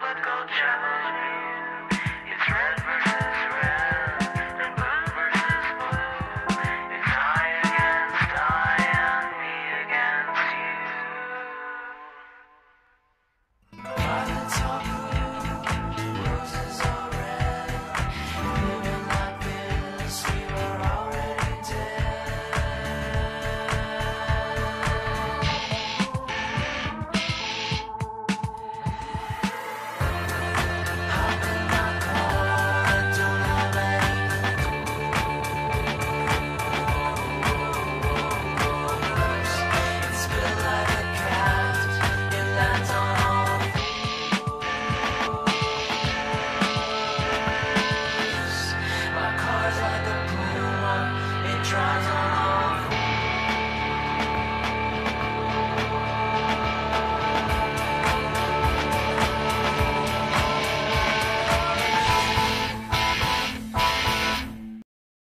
but go travel.